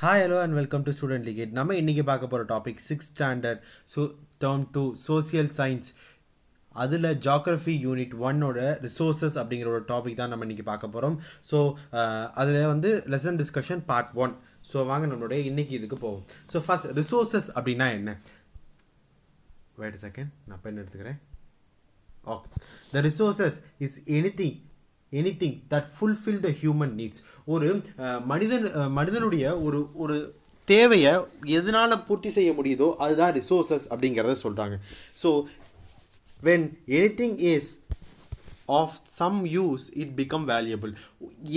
Hi hello and welcome to student லீகேட் நம்ம இன்றைக்கி பார்க்க போகிற topic six standard so term two social science அதில் ஜாகிரஃபி யூனிட் ஒன்னோட ரிசோர்ஸஸ் அப்படிங்கிற ஒரு டாபிக் தான் நம்ம இன்றைக்கி பார்க்க போகிறோம் ஸோ அதில் வந்து lesson discussion part one so வாங்க நம்மளுடைய இன்றைக்கி இதுக்கு போவோம். ஸோ ஃபஸ்ட் ரிசோர்ஸஸ் அப்படின்னா என்ன? வெயிட் செகண்ட் நான் பெண் எடுத்துக்கிறேன். Okay the resources is anything anything that fulfil the human needs ஒரு மனிதன் மனிதனுடைய ஒரு ஒரு தேவையை எதனால் பூர்த்தி செய்ய முடியுதோ அதுதான் ரிசோர்ஸஸ் அப்படிங்கிறத சொல்கிறாங்க so when anything is of some use it become valuable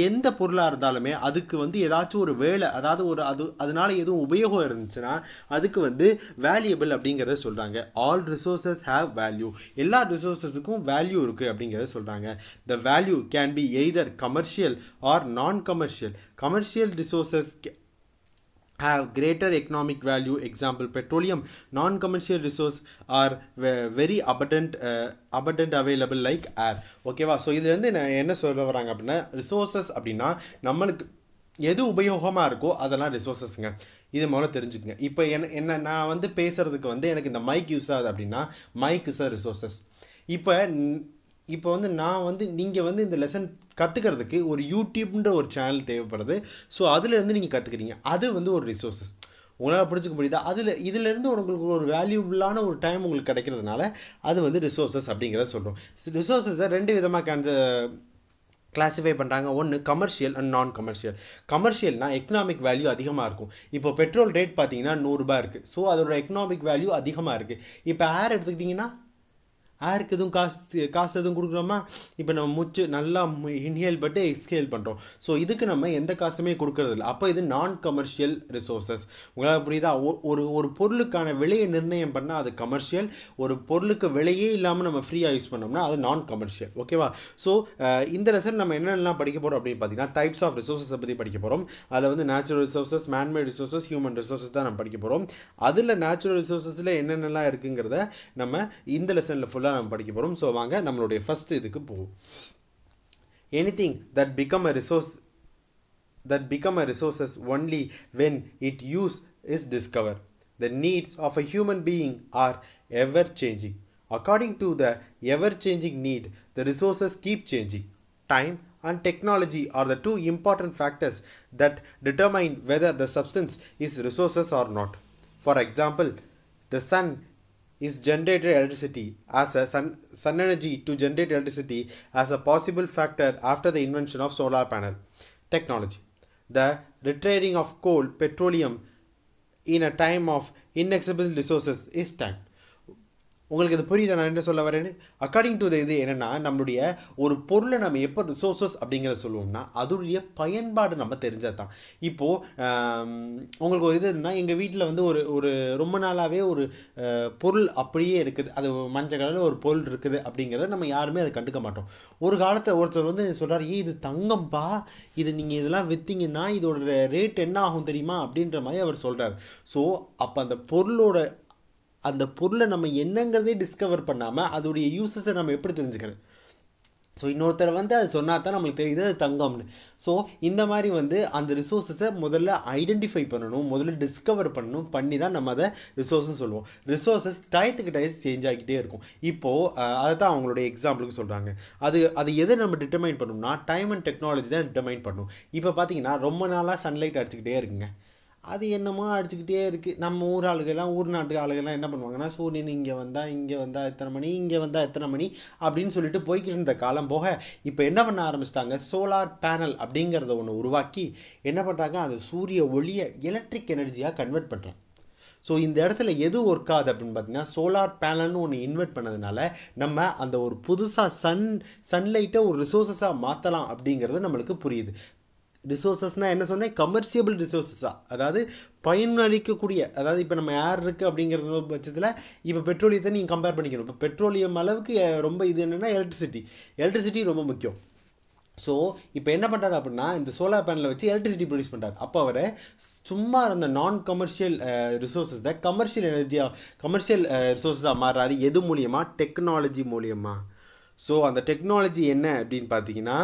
எந்த பொருளாக இருந்தாலுமே அதுக்கு வந்து ஏதாச்சும் ஒரு வேலை அதாவது ஒரு அது அதனால எதுவும் உபயோகம் இருந்துச்சுன்னா அதுக்கு வந்து வேல்யூபிள் அப்படிங்கிறத சொல்கிறாங்க ஆல் ரிசோர்ஸஸ் ஹேவ் வேல்யூ எல்லா ரிசோர்ஸஸுக்கும் வேல்யூ இருக்குது அப்படிங்கிறத சொல்கிறாங்க the value can be either commercial or non commercial commercial resources have greater economic value. Example petroleum non-commercial resource are ve- very abundant uh, abundant available like air. ஓகேவா so இதுலேருந்து நான் என்ன சொல்ல வராங்க அப்படின்னா ரிசோர்ஸஸ் அப்படின்னா நம்மளுக்கு எது உபயோகமாக இருக்கோ அதெல்லாம் ரிசோர்ஸஸ்ங்க இது மூலம் தெரிஞ்சுக்கங்க. இப்போ என்ன என்ன நான் வந்து பேசுகிறதுக்கு வந்து எனக்கு இந்த மைக் யூஸ் ஆகுது அப்படின்னா மைக் இஸ் அ ரிசோர்ஸஸ் இப்போ இப்போ வந்து நான் வந்து நீங்கள் வந்து இந்த லெசன் கற்றுக்கிறதுக்கு ஒரு யூடியூப்ன்ற ஒரு சேனல் தேவைப்படுது. ஸோ அதுலேருந்து நீங்கள் கற்றுக்குறீங்க அது வந்து ஒரு ரிசோர்ஸஸ் உங்களால் பிடிச்சிக்க முடியுதா? அதில் இதிலேருந்து உங்களுக்கு ஒரு வேல்யூபிளான ஒரு டைம் உங்களுக்கு கிடைக்கிறதுனால அது வந்து ரிசோர்ஸஸ் அப்படிங்கிறத சொல்கிறோம் ரிசோர்ஸஸை ரெண்டு விதமாக கண்ட கிளாஸிஃபை பண்ணுறாங்க ஒன்று கமர்ஷியல் அண்ட் நான் கமர்ஷியல் கமர்ஷியல்னால் எக்கனாமிக் வேல்யூ அதிகமாக இருக்கும். இப்போ பெட்ரோல் ரேட் பார்த்தீங்கன்னா நூறுரூபா இருக்குது ஸோ அதோட எக்கனாமிக் வேல்யூ அதிகமாக இருக்குது இப்போ ஏர் எடுத்துக்கிட்டிங்கன்னா ஏருக்கு எதுவும் காசு காசு எதுவும் கொடுக்குறோமா? இப்போ நம்ம மூச்சு நல்லா இன்ஹேல் பட்டு எக்ஸ்ஹேல் பண்ணுறோம் ஸோ இதுக்கு நம்ம எந்த காசுமே கொடுக்கறதில்ல அப்போ இது நான் கமர்ஷியல் ரிசோர்ஸஸ் உங்களால் புரியுதா? ஒரு ஒரு பொருளுக்கான விலையை நிர்ணயம் பண்ணால் அது கமர்ஷியல் ஒரு பொருளுக்கு விலையே இல்லாமல் நம்ம ஃப்ரீயாக யூஸ் பண்ணோம்னா அது நான் கமர்ஷியல் ஓகேவா ஸோ இந்த லெசன் நம்ம என்னென்னலாம் படிக்க போகிறோம் அப்படின்னு பார்த்தீங்கன்னா டைப்ஸ் ஆஃப் ரிசோர்ஸஸை பற்றி படிக்க போகிறோம் அதில் வந்து natural resources manmade resources human resources தான் நம்ம படிக்க போகிறோம் அதில் நேச்சுரல் ரிசோர்ஸஸில் என்னென்னலாம் இருக்குங்கிறத நம்ம இந்த லெசனில் ஃபுல்லாக நம்ம படிக்க போகிறோம் ஸோ வாங்க நம்மளுடைய ஃபஸ்ட் இதுக்கு போவோம் anything that become a resource that become a resources only when its use is discovered. The needs of a human being are ever changing. According to the ever changing need, the resources keep changing. Time and technology are the two important factors that determine whether the substance is resources or not. For example, the sun is generated electricity as a sun, sun energy to generate electricity as a possible factor after the invention of solar panel technology. The retiring of coal petroleum in a time of inaccessible resources is time உங்களுக்கு இது புரியுதா நான் என்ன சொல்ல வரேன்னு? According to இது என்னென்னா நம்மளுடைய ஒரு பொருளை நம்ம எப்போ ரிசோர்ஸஸ் அப்படிங்கிறத சொல்லுவோம்னா அதோடைய பயன்பாடு நம்ம தெரிஞ்சால் தான் இப்போது உங்களுக்கு ஒரு இது இருந்தால் எங்கள் வீட்டில் வந்து ஒரு ஒரு ரொம்ப நாளாகவே ஒரு பொருள் அப்படியே இருக்குது. அது மஞ்சள் கலரில் ஒரு பொருள் இருக்குது அப்படிங்கிறத நம்ம யாருமே அதை கண்டுக்க மாட்டோம். ஒரு காலத்தில் ஒருத்தர் வந்து சொல்கிறார் ஏ இது தங்கம்பா. இது நீங்கள் இதெல்லாம் விற்றீங்கன்னா இதோட ரேட் என்ன ஆகும் தெரியுமா? அப்படின்ற மாதிரி அவர் சொல்கிறார் ஸோ அப்போ அந்த பொருளோட அந்த பொருளை நம்ம என்னங்கிறதே டிஸ்கவர் பண்ணாமல் அதோடைய யூசஸை நம்ம எப்படி தெரிஞ்சுக்கிறது? ஸோ இன்னொருத்தர் வந்து அது சொன்னால் தான் நம்மளுக்கு தெரியுது அது தங்கம்னு ஸோ இந்த மாதிரி வந்து அந்த ரிசோர்ஸஸை முதல்ல ஐடென்டிஃபை பண்ணணும் முதல்ல டிஸ்கவர் பண்ணணும் பண்ணி தான் நம்ம அதை ரிசோர்ஸ்னு சொல்லுவோம். ரிசோர்ஸஸ் டயத்துக்கு டயத்து சேஞ்ச் ஆகிக்கிட்டே இருக்கும். இப்போது அதை தான் அவங்களுடைய எக்ஸாம்பிளுக்கு சொல்கிறாங்க அது அது எதை நம்ம டிட்டர்மைன் பண்ணணும்னா டைம் அண்ட் டெக்னாலஜி தான் டிட்டர்மைன் பண்ணணும். இப்போ பார்த்தீங்கன்னா ரொம்ப நாளாக சன்லைட் அடிச்சுக்கிட்டே இருக்குங்க. அது என்னமோ அடிச்சுக்கிட்டே இருக்குது நம்ம ஊர் ஆளுகள்லாம் ஊர் நாட்டு ஆளுகள்லாம் என்ன பண்ணுவாங்கன்னா சூரியன் இங்கே வந்தால் இங்கே வந்தால் எத்தனை மணி இங்கே வந்தால் எத்தனை மணி அப்படின்னு சொல்லிட்டு போய்கிட்டு இருந்த காலம் போக இப்போ என்ன பண்ண ஆரம்பிச்சிட்டாங்க? சோலார் பேனல் அப்படிங்கிறத ஒன்று உருவாக்கி என்ன பண்ணுறாங்க அந்த சூரிய ஒளியை எலக்ட்ரிக் எனர்ஜியாக கன்வெர்ட் பண்ணுறாங்க ஸோ இந்த இடத்துல எது ஒர்க் ஆகுது அப்படின்னு பார்த்தீங்கன்னா சோலார் பேனல்னு ஒன்று இன்வெர்ட் பண்ணதுனால நம்ம அந்த ஒரு புதுசாக சன் சன்லைட்டை ஒரு ரிசோர்ஸஸாக மாற்றலாம் அப்படிங்கிறது நம்மளுக்கு புரியுது. ரிசோர்ஸஸ்னால் என்ன சொன்னேன்? கமர்ஷியபிள் ரிசோர்ஸஸாக அதாவது பயனளிக்கக்கூடிய அதாவது இப்போ நம்ம யார் இருக்குது அப்படிங்கிற பட்சத்தில் இப்போ பெட்ரோலியத்தை நீங்கள் கம்பேர் பண்ணிக்கணும். இப்போ பெட்ரோலியம் அளவுக்கு ரொம்ப இது என்னென்னா எலக்ட்ரிசிட்டி எலக்ட்ரிசிட்டி ரொம்ப முக்கியம். ஸோ இப்போ என்ன பண்ணுறாரு அப்படின்னா இந்த சோலார் பேனலை வச்சு எலக்ட்ரிசிட்டி ப்ரொடியூஸ் பண்ணுறாரு அப்போ அவர் சும்மா இருந்த நான் கமர்ஷியல் ரிசோர்ஸஸ் தான் கமர்ஷியல் எனர்ஜியாக கமர்ஷியல் ரிசோர்ஸஸாக மாறுறாரு. எது மூலியமாக டெக்னாலஜி மூலியமாக ஸோ அந்த டெக்னாலஜி என்ன அப்படின்னு பார்த்தீங்கன்னா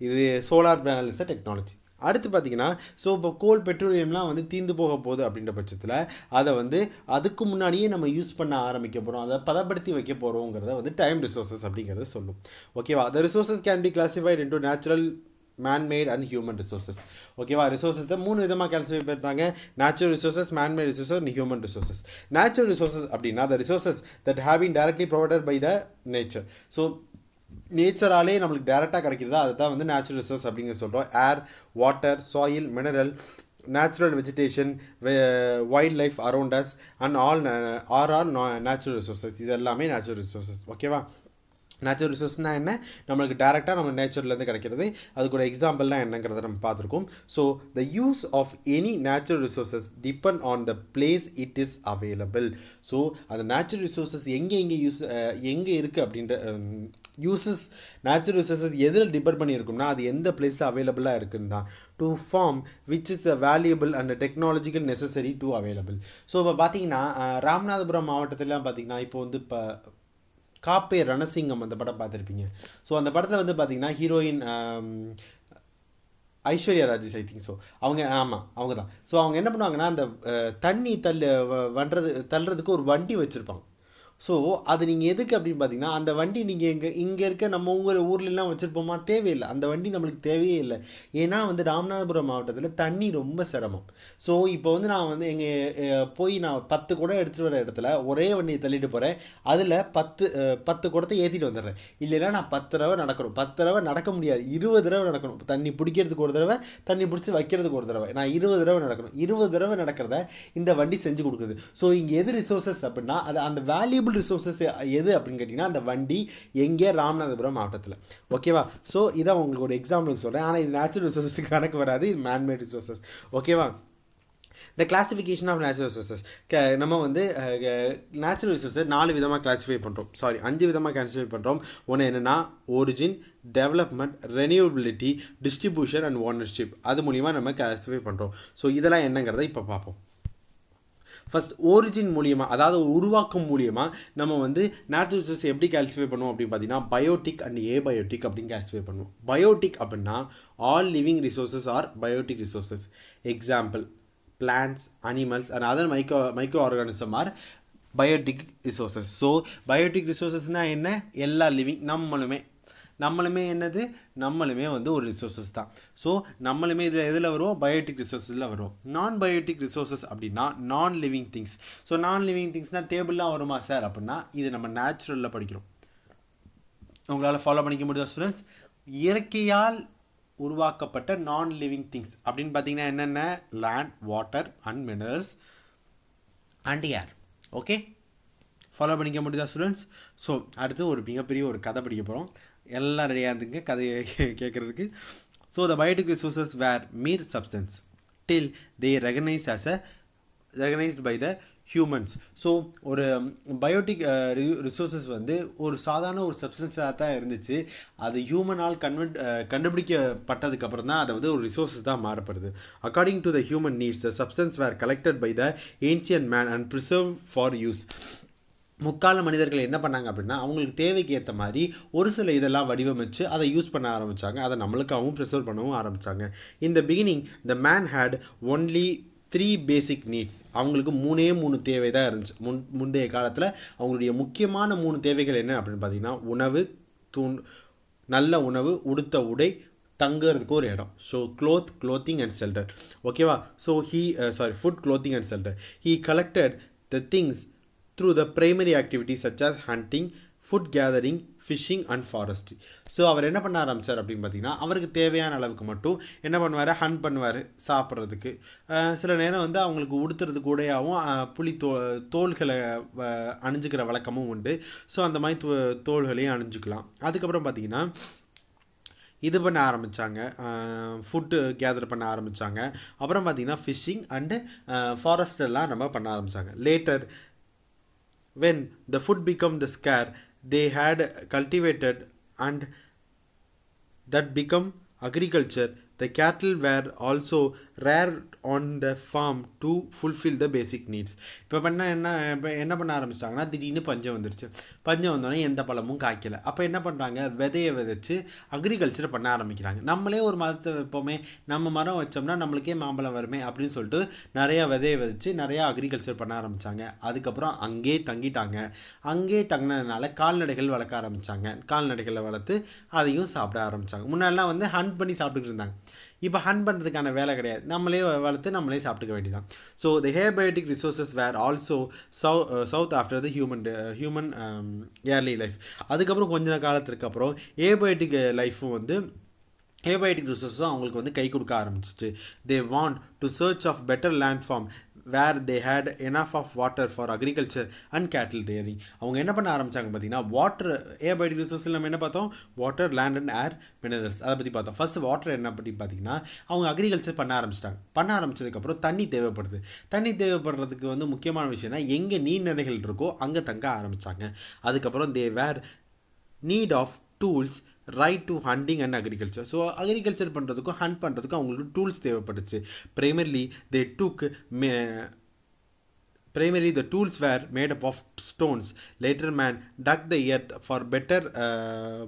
இது சோலார் பேனல்ஸ் டெக்னாலஜி அடுத்து பார்த்தீங்கன்னா ஸோ இப்போ கோல் பெட்ரோலியம்லாம் வந்து தீர்ந்து போக போகுது அப்படின்ற பட்சத்தில் அதை வந்து அதுக்கு முன்னாடியே நம்ம யூஸ் பண்ண ஆரம்பிக்க போகிறோம் அதை பதப்படுத்தி வைக்க போகிறோங்கிறத வந்து டைம் ரிசோர்ஸஸ் அப்படிங்கிறத சொல்லும். ஓகேவா the resources can be classified into natural manmade and human resources ஓகேவா ரிசோர்ஸஸை மூணு விதமாக கிளாஸிஃபை பண்ணுறாங்க natural resources manmade resources and human resources natural resources அப்படின்னா the resources that have been directly provided by the nature so நேச்சராலே நம்மளுக்கு டேரெக்டாக கிடைக்கிறதா? அதுதான் வந்து நேச்சுரல் ரிசோர்ஸ் அப்படிங்கிற சொல்கிறோம் air water soil mineral natural vegetation wild life around us and all are are natural resources இது எல்லாமே நேச்சுரல் ரிசோர்ஸஸ் ஓகேவா நேச்சுரல் ரிசோர்ஸ்னால் என்ன? நம்மளுக்கு டேரெக்டாக நம்ம நேச்சர்லேருந்து கிடைக்கிறது. அதுக்கு ஒரு எக்ஸாம்பிள்லாம் என்னங்கிறத நம்ம பார்த்துருக்கோம். So the use of any natural resources depend on the place it is available so அந்த நேச்சுரல் ரிசோர்ஸஸ் எங்கே எங்கே யூஸ் எங்கே இருக்குது அப்படின்ற யூசஸ் நேச்சுரல் யூசஸஸ் எதில் டிபெண்ட் பண்ணியிருக்கும்னா அது எந்த பிளேஸில் அவைலபிளாக இருக்குன்னு தான் to form which is the valuable and technological necessary to available so இப்போ பார்த்தீங்கன்னா ராமநாதபுரம் மாவட்டத்திலாம் பார்த்தீங்கன்னா இப்போ வந்து இப்போ காப்பே ரணசிங்கம் அந்த படம் பார்த்துருப்பீங்க ஸோ அந்த படத்தில் வந்து பார்த்தீங்கன்னா heroine Aishwarya Rajesh I think so அவங்க ஆமாம் அவங்க தான் ஸோ அவங்க என்ன பண்ணுவாங்கன்னா அந்த தண்ணி தள்ளு வண்டுறது தள்ளுறதுக்கு ஒரு வண்டி வச்சுருப்பாங்க. ஸோ அது நீங்கள் எதுக்கு அப்படின்னு பார்த்தீங்கன்னா அந்த வண்டி நீங்கள் எங்கே இங்கே இருக்க நம்ம ஊர் ஊர்லலாம் வச்சுருப்போமா? தேவையில்லை. அந்த வண்டி நம்மளுக்கு தேவையே இல்லை. ஏன்னா வந்து ராமநாதபுரம் மாவட்டத்தில் தண்ணி ரொம்ப சிரமம். ஸோ இப்போ வந்து நான் வந்து எங்கள் போய் நான் பத்து குடம் எடுத்துகிட்டு வர இடத்துல ஒரே வண்டியை தள்ளிட்டு போகிறேன் அதில் பத்து பத்து குடத்தை ஏற்றிட்டு வந்துடுறேன். இல்லைன்னா நான் பத்து தடவை நடக்கணும். பத்து தடவை நடக்க முடியாது. இருபது தடவை நடக்கணும். தண்ணி பிடிக்கிறதுக்கு ஒரு தடவை தண்ணி பிடிச்சி வைக்கிறதுக்கு ஒரு தடவை. நான் இருபது தடவை நடக்கணும். இருபது தடவை நடக்கிறத இந்த வண்டி செஞ்சு கொடுக்குது. ஸோ இங்கே எது ரிசோர்ஸஸ் அப்படின்னா அது அந்த வேல்யூ அவைலபிள் ரிசோர்ஸஸ் எது அப்படின்னு கேட்டிங்கன்னா அந்த வண்டி எங்கே ராமநாதபுரம் மாவட்டத்தில். ஓகேவா ஸோ இதான் உங்களுக்கு ஒரு எக்ஸாம்பிளுக்கு சொல்கிறேன் ஆனால் இது நேச்சுரல் ரிசோர்ஸஸ் கணக்கு வராது. இது மேன்மேட் ரிசோர்ஸஸ் ஓகேவா the classification of natural resources நம்ம வந்து நேச்சுரல் ரிசோர்ஸஸ் நாலு விதமாக கிளாஸிஃபை பண்ணுறோம் சாரி அஞ்சு விதமாக கிளாஸிஃபை பண்ணுறோம் ஒன்று என்னென்னா origin development renewability distribution and ownership அது மூலிமா நம்ம கிளாஸிஃபை பண்ணுறோம் ஸோ இதெல்லாம் என்னங்கிறத இப்போ பார்ப்போம். ஃபஸ்ட் ஓரிஜின் மூலியமாக அதாவது உருவாக்கம் மூலியமாக நம்ம வந்து நேச்சுரல் ரிசோர்ஸ் எப்படி கால்சிஃபை பண்ணுவோம் அப்படின்னு பார்த்தீங்கன்னா பயோட்டிக் அண்ட் ஏபயோட்டிக் அப்படின்னு கால்சிஃபை பண்ணுவோம். பயோட்டிக் அப்படின்னா all living resources are biotic resources example plants animals and other micro micro organism are biotic resources so biotic ரிசோர்ஸஸ்னால் என்ன? எல்லா லிவிங் நம்மளுமே நம்மளுமே என்னது? நம்மளுமே வந்து ஒரு ரிசோர்ஸஸ் தான். ஸோ நம்மளுமே இதில் எதில் வரும் பயோட்டிக் ரிசோர்ஸஸில் வரும் நான் பயோட்டிக் ரிசோர்ஸஸ் அப்படின்னா non living things so non living திங்ஸ்னால் டேபிள்லாம் வருமா சார் அப்படின்னா இது நம்ம நேச்சுரலில் படிக்கிறோம். உங்களால் ஃபாலோ பண்ணிக்க முடியுதா ஸ்டூடெண்ட்ஸ் இயற்கையால் உருவாக்கப்பட்ட நான் லிவிங் திங்ஸ் அப்படின்னு பார்த்தீங்கன்னா என்னென்ன? Land water and minerals and air okay follow பண்ணிக்க முடியுதா ஸ்டூடெண்ட்ஸ் ஸோ அடுத்து ஒரு மிகப்பெரிய ஒரு கதை படிக்க போகிறோம் எல்லாம் ரெடியாக இருந்துங்க கதையை கேட்குறதுக்கு so the biotic resources were mere substance till they recognise as a recognised by the humans so ஒரு um, பயோட்டிக் ரிசோர்ஸஸ் uh, வந்து ஒரு சாதாரண ஒரு சப்ஸ்டன்ஸாக தான் இருந்துச்சு. அது ஹியூமனால் கன்வென்ட் uh, கண்டுபிடிக்கப்பட்டதுக்கப்புறம் தான் அதை வந்து ஒரு ரிசோர்ஸஸ் தான் மாறப்படுது. According to the human needs the substance were collected by the ancient man and preserve for use முக்கால மனிதர்கள் என்ன பண்ணாங்க அப்படின்னா அவங்களுக்கு தேவைக்கு ஏற்ற மாதிரி ஒரு சில இதெல்லாம் வடிவமைச்சு அதை யூஸ் பண்ண ஆரம்பித்தாங்க அதை நம்மளுக்காகவும் ப்ரிசர்வ் பண்ணவும் ஆரம்பித்தாங்க இந்த beginning the man had only three basic needs அவங்களுக்கு மூணே மூணு தேவை தான் இருந்துச்சு. முன் முந்தைய காலத்தில் அவங்களுடைய முக்கியமான மூணு தேவைகள் என்ன அப்படின்னு பார்த்தீங்கன்னா உணவு தூண் நல்ல உணவு உடுத்த உடை தங்குறதுக்கு ஒரு இடம். So cloth clothing and shelter ஓகேவா so he sorry food clothing and shelter he collected the things through the primary activities such as hunting food gathering fishing and forestry so அவர் என்ன பண்ண ஆரம்பித்தார் அப்படின்னு பார்த்தீங்கன்னா அவருக்கு தேவையான அளவுக்கு மட்டும் என்ன பண்ணுவார்? ஹண்ட் பண்ணுவார் சாப்பிட்றதுக்கு. சில நேரம் வந்து அவங்களுக்கு உடுத்துறது கூடையாகவும் புலி தோ தோள்களை அணிஞ்சிக்கிற வழக்கமும் உண்டு. ஸோ அந்த மாதிரி தோ தோள்களையும் அணிஞ்சிக்கலாம். அதுக்கப்புறம் பார்த்தீங்கன்னா இது பண்ண ஆரம்பித்தாங்க ஃபுட்டு கேதர் பண்ண ஆரம்பித்தாங்க அப்புறம் பார்த்தீங்கன்னா ஃபிஷ்ஷிங் அண்டு ஃபாரஸ்டெல்லாம் நம்ம பண்ண ஆரம்பித்தாங்க later when the food become the scare they had cultivated and that become agriculture. The cattle were also rear on the farm to fulfil the basic needs இப்போ பண்ண என்ன இப்போ என்ன பண்ண ஆரம்பிச்சிட்டாங்கன்னா திடீர்னு பஞ்சம் வந்துருச்சு. பஞ்சம் வந்தோடனே எந்த பழமும் காய்க்கலை. அப்போ என்ன பண்ணுறாங்க விதையை விதைச்சு அக்ரிகல்ச்சர் பண்ண ஆரம்பிக்கிறாங்க. நம்மளே ஒரு மரத்தை வைப்போமே நம்ம மரம் வச்சோம்னா நம்மளுக்கே மாம்பழம் வருமே அப்படின்னு சொல்லிட்டு நிறையா விதையை விதைச்சு நிறையா அக்ரிகல்ச்சர் பண்ண ஆரம்பித்தாங்க அதுக்கப்புறம் அங்கேயே தங்கிட்டாங்க. அங்கேயே தங்கினதுனால கால்நடைகள் வளர்க்க ஆரம்பித்தாங்க கால்நடைகளை வளர்த்து அதையும் சாப்பிட ஆரம்பித்தாங்க முன்னாடிலாம் வந்து ஹண்ட் பண்ணி சாப்பிட்டுக்கிட்டு இருந்தாங்க. இப்போ ஹன் பண்ணுறதுக்கான வேலை கிடையாது. நம்மளே வளர்த்து நம்மளே சாப்பிட்டுக்க வேண்டியதான் so the abiotic resources were also சவு sought after the human human early life அதுக்கப்புறம் கொஞ்ச காலத்துக்கு அப்புறம் ஏபயோட்டிக் லைஃப்பும் uh, வந்து ஹேபயோட்டிக் ரிசோர்ஸும் அவங்களுக்கு வந்து கை கொடுக்க ஆரம்பிச்சிச்சு. They want to search of better land farm where they had enough of water for agriculture and cattle dairying அவங்க என்ன பண்ண ஆரம்பித்தாங்க பார்த்தீங்கன்னா வாட்டர் ஏபயோட்டிக் ரிசோர்ஸில் நம்ம என்ன பார்த்தோம்? Water land and air minerals அதை பற்றி பார்த்தோம். ஃபஸ்ட் வாட்டர் என்ன பற்றி பார்த்தீங்கன்னா அவங்க அக்ரிகல்ச்சர் பண்ண ஆரம்பிச்சிட்டாங்க. பண்ண ஆரம்பிச்சதுக்கப்புறம் தண்ணி தேவைப்படுது. தண்ணி தேவைப்படுறதுக்கு வந்து முக்கியமான விஷயம்னா எங்கே நீர்நிலைகள் இருக்கோ அங்கே தங்க ஆரம்பித்தாங்க அதுக்கப்புறம் they were need of tools right to hunting and agriculture so agriculture பண்ணுறதுக்கும் ஹண்ட் பண்ணுறதுக்கும் அவங்களுக்கு டூல்ஸ் தேவைப்பட்டுச்சு primarily they took may primarily the tools were made up of stones. Later man dug the earth for better uh,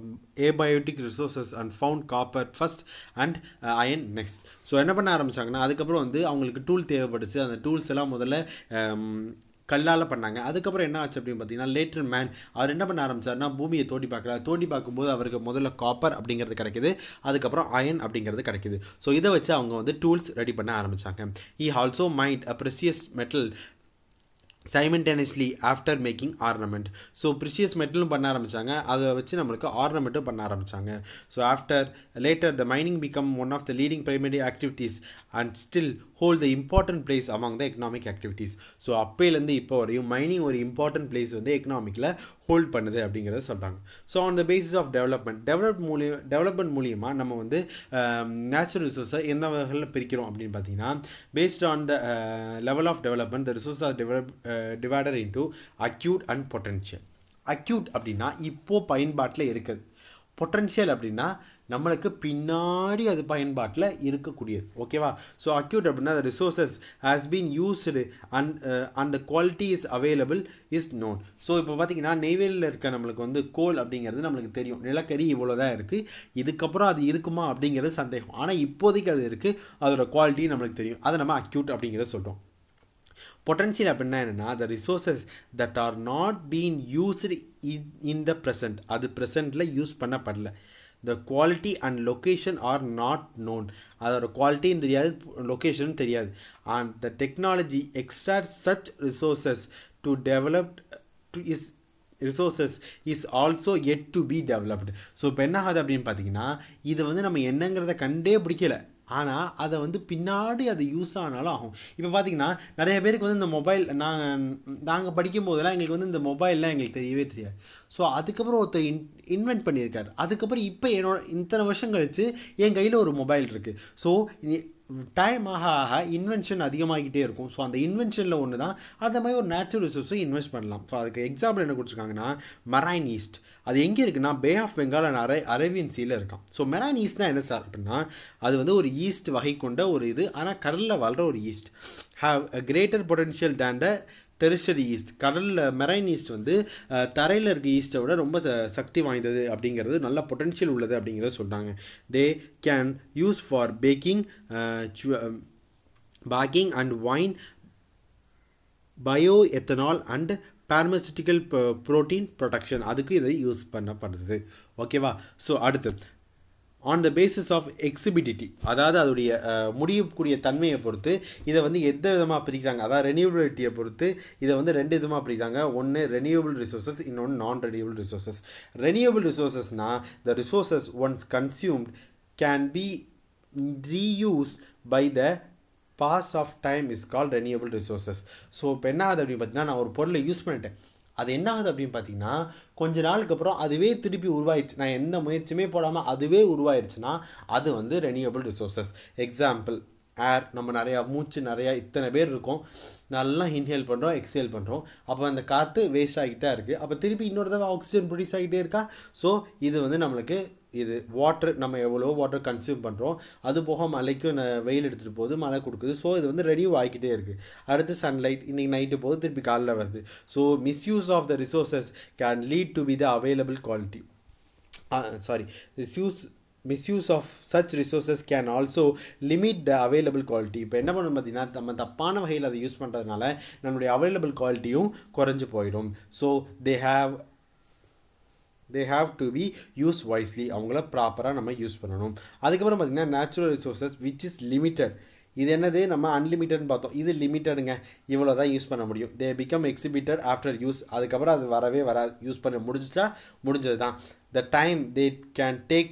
abiotic resources and found copper first and uh, iron next. So என்ன பண்ண ஆரம்பிச்சாங்கன்னா அதுக்கப்புறம் வந்து அவங்களுக்கு tool தேவைப்படுச்சு. அந்த tools எல்லாம் முதல்ல um, கல்லால் பண்ணாங்க. அதுக்கப்புறம் என்ன ஆச்சு அப்படின்னு பார்த்தீங்கன்னா லேட்டர் மேன் அவர் என்ன பண்ண ஆரம்பிச்சார்னா பூமியை தோண்டி பார்க்குறாரு. தோண்டி பார்க்கும்போது அவருக்கு முதல்ல காப்பர் அப்படிங்கிறது கிடைக்குது. அதுக்கப்புறம் அயன் அப்படிங்கிறது கிடைக்குது. ஸோ இதை வச்சு அவங்க வந்து டூல்ஸ் ரெடி பண்ண ஆரம்பித்தாங்க ஈ also mined a precious metal simultaneously after making ornament so precious மெட்டலும் பண்ண ஆரம்பித்தாங்க அதை வச்சு நம்மளுக்கு ஆர்னமெண்ட்டும் பண்ண ஆரம்பித்தாங்க so after later the mining become one of the leading primary activities and still hold the important place among the economic activities so அப்போலேருந்து இப்போ வரையும் மைனிங் ஒரு இம்பார்ட்டன்ட் பிளேஸ் வந்து எக்கனாமிக்கில் ஹோல்ட் பண்ணுது அப்படிங்கிறத சொல்கிறாங்க so on the basis of development develop மூலியம் development மூலியமாக நம்ம வந்து um, நேச்சுரல் ரிசோர்ஸை எந்த வகையில் பிரிக்கிறோம் அப்படின்னு பார்த்தீங்கன்னா based on the level of development the resource are develop divided into actual and potential actual அப்படின்னா இப்போது பயன்பாட்டில் இருக்குது பொட்டன்ஷியல் அப்படின்னா நம்மளுக்கு பின்னாடி அது பயன்பாட்டில் இருக்கக்கூடியது. ஓகேவா ஸோ அக்யூட் அப்படின்னா resources has been used and அந்த quality is available is known so இப்போ பார்த்தீங்கன்னா நெய்வேலியில் இருக்க நம்மளுக்கு வந்து கோல் அப்படிங்கிறது நம்மளுக்கு தெரியும். நிலக்கரி இவ்வளோ தான் இருக்குது இதுக்கப்புறம் அது இருக்குமா அப்படிங்கிறது சந்தேகம். ஆனால் இப்போதைக்கு அது இருக்குது அதோட குவாலிட்டி நம்மளுக்கு தெரியும். அதை நம்ம அக்யூட் அப்படிங்கிறத சொல்கிறோம் பொட்டன்ஷியல் அப்படின்னா என்னென்னா the resources that are not been used in in the present அது ப்ரெசண்ட்டில் use பண்ணப்படல. The quality and location are not known அதோட குவாலிட்டியும் தெரியாது லொக்கேஷனும் தெரியாது. And the technology extra such resources to develop to is resources is also yet to be developed so இப்போ என்ன ஆகுது அப்படின்னு பார்த்தீங்கன்னா இது வந்து நம்ம என்னங்கிறத கண்டே பிடிக்கல. ஆனால் அதை வந்து பின்னாடி அது யூஸ் ஆனாலும் ஆகும். இப்போ பார்த்தீங்கன்னா நிறைய பேருக்கு வந்து இந்த மொபைல் நாங்கள் நாங்கள் படிக்கும் போதெல்லாம் எங்களுக்கு வந்து இந்த மொபைல்லாம் எங்களுக்கு தெரியவே தெரியாது. ஸோ அதுக்கப்புறம் ஒருத்தர் இன் இன்வென்ட் பண்ணியிருக்காரு. அதுக்கப்புறம் இப்போ என்னோட இத்தனை வருஷம் கழித்து என் கையில் ஒரு மொபைல் இருக்குது ஸோ டைம் ஆக ஆக இன்வென்ஷன் அதிகமாகிட்டே இருக்கும். ஸோ அந்த இன்வென்ஷனில் ஒன்று தான் அந்த மாதிரி ஒரு நேச்சுரல் ரிசோர்ஸும் இன்வெஸ்ட் பண்ணலாம். ஸோ அதுக்கு எக்ஸாம்பிள் என்ன கொடுத்துருக்காங்கன்னா மரைன் ஈஸ்ட் அது எங்கே இருக்குன்னா பே ஆஃப் பெங்கால் அண்ட் அரே அரேபியன் சீல இருக்கான் ஸோ மெரான் ஈஸ்ட்னா என்ன சார் அப்படின்னா அது வந்து ஒரு ஈஸ்ட் வகை கொண்ட ஒரு இது ஆனால் கடலில் வாழ்கிற ஒரு yeast. Have a greater potential than the terrestrial yeast கடலில் மெரைன் ஈஸ்ட் வந்து தரையில் இருக்க ஈஸ்ட்டை விட ரொம்ப சக்தி வாய்ந்தது அப்படிங்கிறது நல்ல பொட்டன்ஷியல் உள்ளது அப்படிங்கிறத சொல்கிறாங்க they can use for baking baking and wine bio ethanol and pharmaceutical protein production அதுக்கு இதை யூஸ் பண்ணப்படுது ஓகேவா ஸோ அடுத்து on the basis of exhaustibility அதாவது அதோடைய முடியக்கூடிய தன்மையை பொறுத்து இதை வந்து எந்த விதமாக பிரிக்கிறாங்க? அதாவது ரெனியூபிலிட்டியை பொறுத்து இதை வந்து ரெண்டு விதமாக பிரிக்கிறாங்க. ஒன்று ரெனியூபிள் ரிசோர்ஸஸ் இன்னொன்று நான் renewable resources renewable ரிசோர்ஸஸ்னால் the resources once consumed can be reuse by the pass of time is call renewable resources so இப்போ என்ன ஆகுது அப்படின்னு பார்த்தீங்கன்னா நான் ஒரு பொருளை யூஸ் பண்ணிட்டேன். அது என்ன ஆகுது அப்படின்னு பார்த்தீங்கன்னா கொஞ்ச நாளுக்கு அப்புறம் அதுவே திருப்பி உருவாயிடுச்சு. நான் எந்த முயற்சியுமே போடாமல் அதுவே உருவாயிடுச்சுன்னா அது வந்து ரெனியூபிள் ரிசோர்ஸஸ் எக்ஸாம்பிள் ஏர் நம்ம நிறையா மூச்சு நிறையா இத்தனை பேர் இருக்கோம். நல்லா இன்ஹேல் பண்ணுறோம் எக்ஸேல் பண்ணுறோம் அப்போ அந்த காற்று வேஸ்ட் ஆகிட்டே இருக்குது அப்போ திருப்பி இன்னொரு தடவை ஆக்சிஜன் ப்ரொடியூஸ் ஆகிட்டே இருக்கா? ஸோ இது வந்து நம்மளுக்கு இது வாட்டர் நம்ம எவ்வளோ வாட்டர் கன்சியூம் பண்ணுறோம் அது போக மழைக்கும் வெயில் எடுத்துகிட்டு போகுது மழை கொடுக்குது. ஸோ இது வந்து ரெனியூ ஆகிக்கிட்டே இருக்குது அடுத்து சன்லைட் இன்றைக்கி நைட்டு போகுது திருப்பி காலைல வருது. So misuse of the resources can lead to be the available quality sorry misuse misuse of such resources can also limit the available quality இப்போ என்ன பண்ணணும் பார்த்தீங்கன்னா நம்ம தப்பான வகையில் அதை யூஸ் பண்ணுறதுனால நம்மளுடைய அவைலபிள் குவாலிட்டியும் குறைஞ்சி போயிடும். So they have they have to be use wisely அவங்கள ப்ராப்பராக நம்ம யூஸ் பண்ணணும். அதுக்கப்புறம் பார்த்திங்கன்னா natural resources which is limited இது என்னது? நம்ம அன்லிமிட்டட்னு பார்த்தோம். இது லிமிட்டடுங்க இவ்வளோ தான் யூஸ் பண்ண முடியும். They become exploited after use அதுக்கப்புறம் அது வரவே வரா யூஸ் பண்ண முடிஞ்சிட்டா முடிஞ்சது தான் the time they can take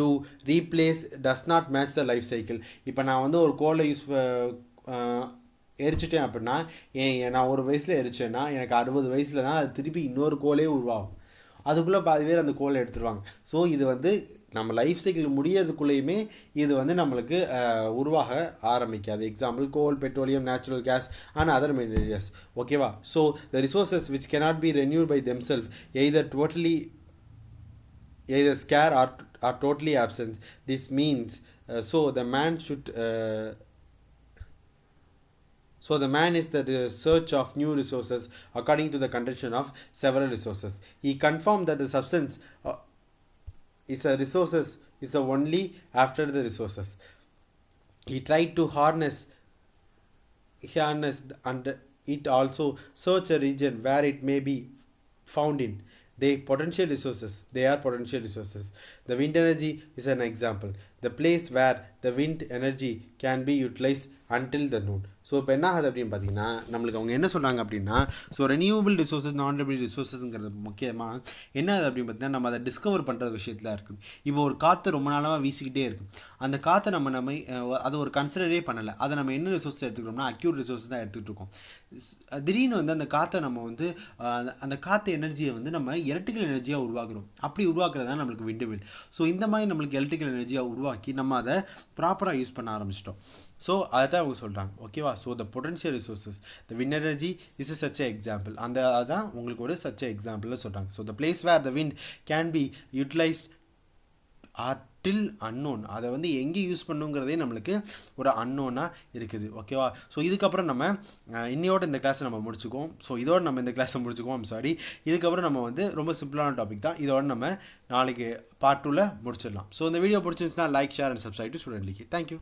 to replace does not match the life cycle இப்போ நான் வந்து ஒரு கோலை யூஸ் எரிச்சிட்டேன் அப்படின்னா நான் ஒரு வயசில் எரிச்சேன்னா எனக்கு அறுபது வயசில் தான் அது திருப்பி இன்னொரு கோலே உருவாகும். அதுக்குள்ளே பாதி பேர் அந்த கோலை எடுத்துருவாங்க. ஸோ இது வந்து நம்ம லைஃப் சைக்கிள் முடியறதுக்குள்ளேயுமே இது வந்து நம்மளுக்கு உருவாக ஆரம்பிக்காது. Example coal petroleum natural gas and other materials ஓகேவா so the resources which cannot be renewed by them self either totally either scarce or or totally absence this means so the man should so the man is the search of new resources according to the condition of several resources. He confirmed that the substance uh, is a resources is the only after the resources. He tried to harness harness the- and it also search a region where it may be found in. They potential resources they are potential resources. The wind energy is an example. The place where the wind energy can be utilized until the noon so இப்போ என்ன ஆகுது அப்படின்னு பார்த்தீங்கன்னா நம்மளுக்கு அவங்க என்ன சொல்கிறாங்க அப்படின்னா ஸோ ரெனியூவபிள் ரிசோர்ஸஸ் நான் ரெனியூபிள் ரிசோர்ஸஸ்ங்கிறது முக்கியமாக என்ன ஆகுது அப்படின்னு பார்த்தீங்கன்னா நம்ம அதை டிஸ்கவர் பண்ணுற விஷயத்தில் இருக்குது. இப்போ ஒரு காற்று ரொம்ப நாளாக வீசிக்கிட்டே இருக்கும் அந்த காற்றை நம்ம நம்ம அதை ஒரு கன்சிடரே பண்ணலை. அதை நம்ம என்ன ரிசோர்ஸ் எடுத்துக்கிறோம்னா அக்யூட் ரிசோர்ஸ் தான் எடுத்துகிட்டு இருக்கோம். திடீர்னு வந்து அந்த காற்றை நம்ம வந்து அந்த- காற்று எனர்ஜியை வந்து நம்ம எலக்ட்ரிக்கல் எனர்ஜியாக உருவாக்குறோம். அப்படி உருவாக்குறது தான் நம்மளுக்கு விண்டுவில் ஸோ இந்த மாதிரி நம்மளுக்கு எலக்ட்ரிக்கல் எனர்ஜியாக உருவாக்கி நம்ம அதை ப்ராப்பராக யூஸ் பண்ண ஆரம்பிச்சிட்டோம். ஸோ அதை தான் அவங்க சொல்கிறாங்க ஓகேவா so the potential resources the wind energy is such example அந்த அதுதான் உங்களுக்கு ஒரு சச்ச எக்ஸாம்பிளில் சொல்கிறாங்க so the place where the wind can be utilized or till unknown அதை வந்து எங்கே யூஸ் பண்ணுங்கிறதே நம்மளுக்கு ஒரு அன்னோனாக இருக்குது. ஓகேவா ஸோ இதுக்கப்புறம் நம்ம இன்னையோட இந்த கிளாஸை நம்ம முடிச்சுக்குவோம். ஸோ இதோட நம்ம இந்த கிளாஸை முடிச்சுக்குவோம். சாரி இதுக்கப்புறம் நம்ம வந்து ரொம்ப சிம்பிளான டாபிக் தான். இதோட நம்ம நாளைக்கு பார்ட் டூவில் முடிச்சிடலாம். ஸோ இந்த வீடியோ பிடிச்சிருந்துச்சுன்னா like share and subscribe to student league thank you